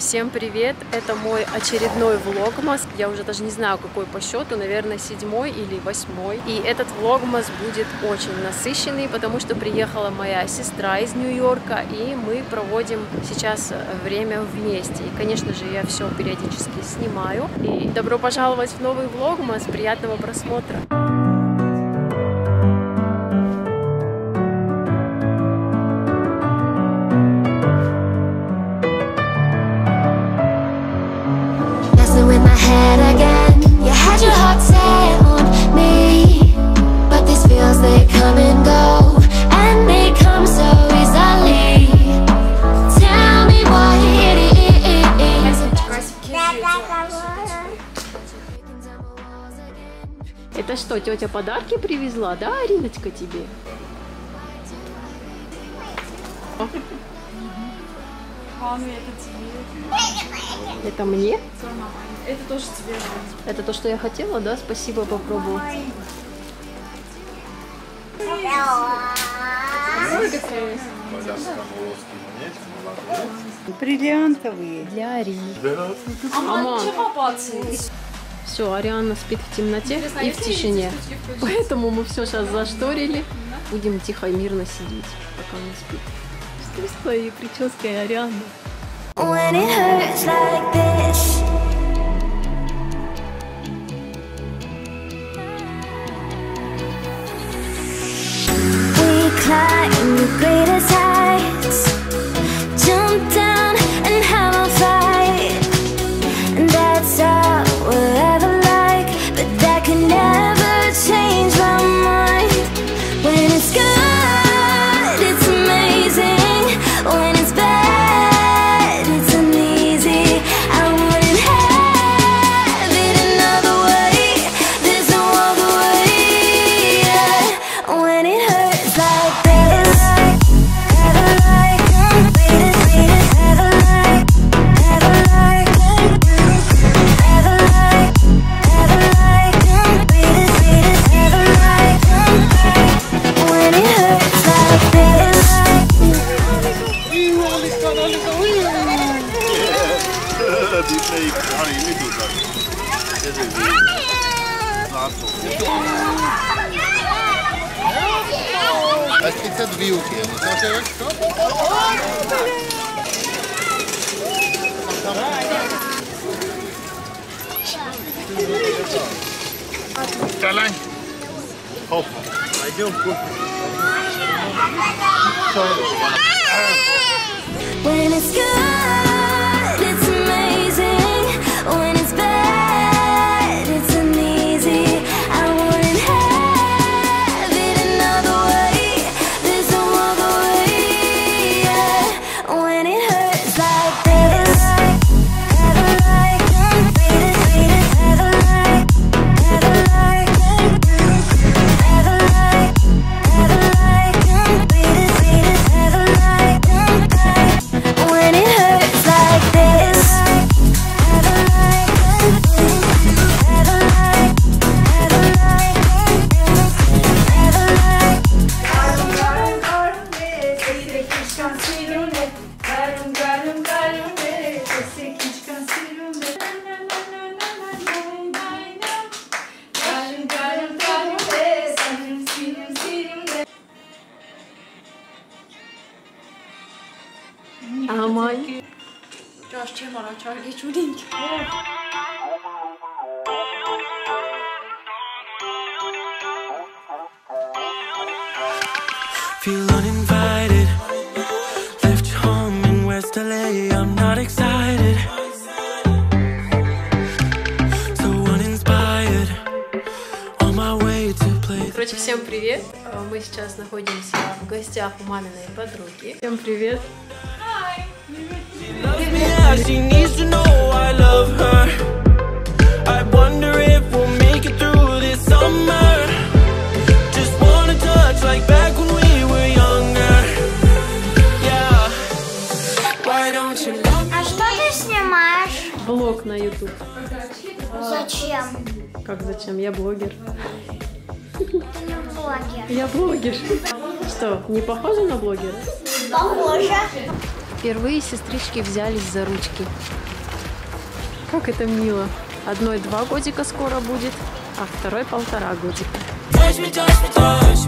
Всем привет! Это мой очередной влогмас. Я уже даже не знаю, какой по счету, наверное, седьмой или восьмой. И этот влогмас будет очень насыщенный, потому что приехала моя сестра из Нью-Йорка, и мы проводим сейчас время вместе. И, конечно же, я все периодически снимаю. И добро пожаловать в новый влогмас. Приятного просмотра! Это что, тетя подарки привезла, да, Ариночка, тебе? Маме, это мне? Это тоже тебе. Это то, что я хотела, да? Спасибо, попробую. Бриллиантовые. Для Арины. Ama чего пацы? Все, Ариана спит в темноте и в тишине. Поэтому мы все сейчас зашторили. Будем тихо и мирно сидеть, пока она спит. Что с твоей прической, Ариана? 500 wiłkiem. Co się Talań. Hop. Idziemy w When it's good Ara, çar geç udink. Feel uninvited. Left home in West LA. I'm not excited. So uninspired. On my way to play. Короче, всем привет. Э, Мы сейчас находимся в гостях у маминой подруги. Всем привет. Блог на YouTube. Зачем? Как зачем? Я блогер. Ты не блогер. Я блогер. Что, не похожа на блогера? Похоже. Впервые сестрички взялись за ручки. Как это мило. Одной два годика скоро будет, а второй полтора годика. Touch me, touch me, touch.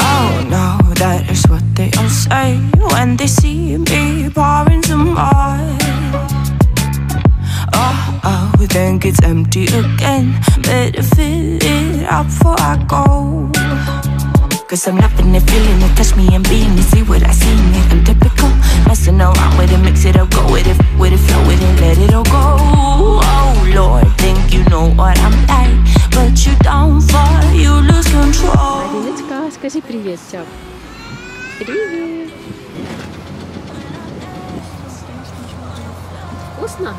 Oh no, that is what they all say when they see me oh, think it's empty again. Better fill it up before I go. Cause I'm loving it, feeling it, touch me and being it, see what I see in it. I'm typical, messing around with it, mix it up, go with it, with it, flow with it, let it all go. Oh Lord, think you know what I'm like, but you don't fall, you lose control. Алиночка, скажи привет, Тяп. Привет. Вкусно?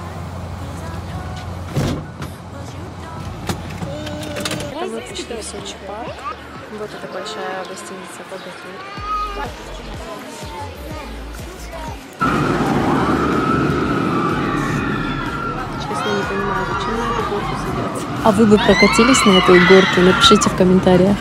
Это в Сочи парк. Вот эта большая гостиница Богатырь. Честно не понимаю, зачем на эту горку садятся. А вы бы прокатились на этой горке? Напишите в комментариях.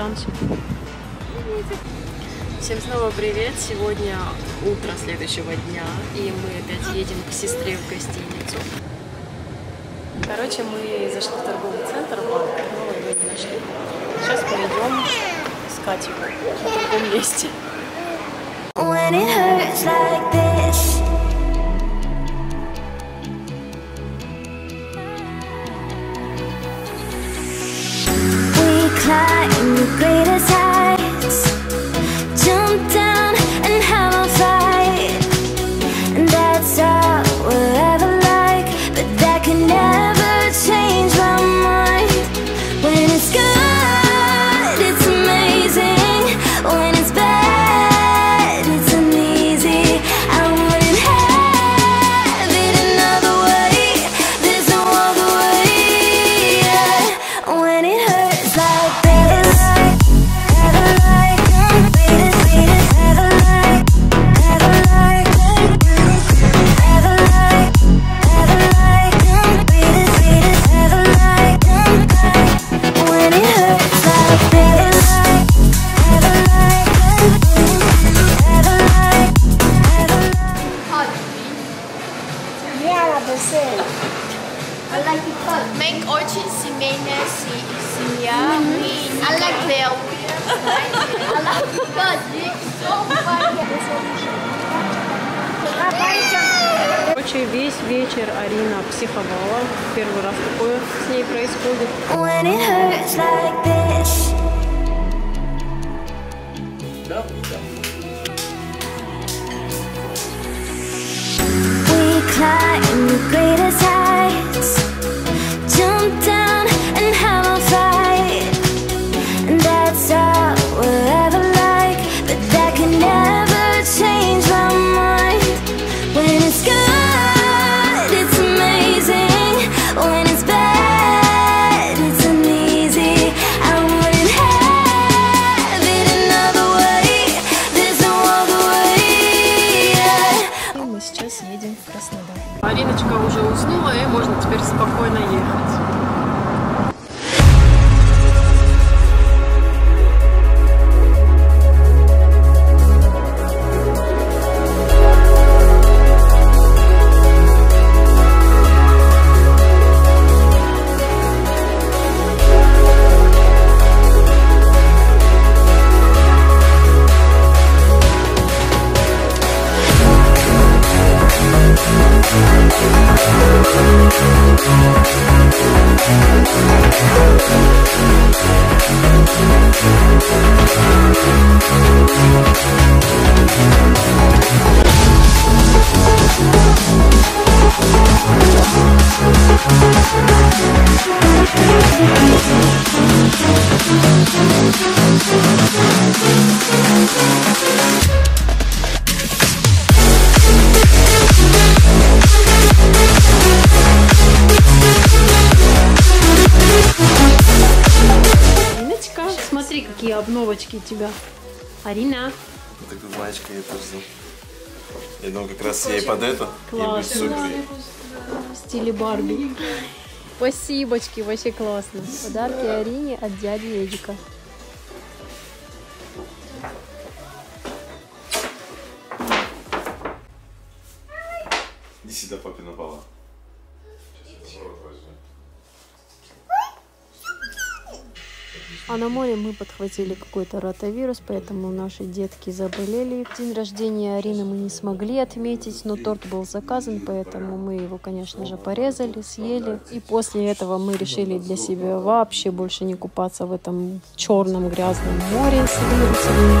Анчи. Всем снова привет. Сегодня утро следующего дня, и мы опять едем к сестре в гостиницу. Короче, мы зашли в торговый центр, банк, но его не нашли. Сейчас мы идем искать его в другом месте. When it hurts like this. Короче, весь вечер Арина психовала. Первый раз такое с ней происходит. When it hurts like this. We climb the greatest heights, сейчас едем в Краснодар. Ариночка уже уснула, и можно теперь спокойно ехать. Смотри, какие обновочки у тебя. Арина, Вот маечку я тоже. Я думал, как раз ей под эту. И будет супер. в стиле Барби. Спасибочки, вообще классно. Подарки Арине от дяди Эдика. Иди сюда, папе напала. А на море мы подхватили какой-то ротавирус, поэтому наши детки заболели. День рождения Арины мы не смогли отметить, но торт был заказан, поэтому мы его, конечно же, порезали, съели. И после этого мы решили для себя вообще больше не купаться в этом черном грязном море с вирусами.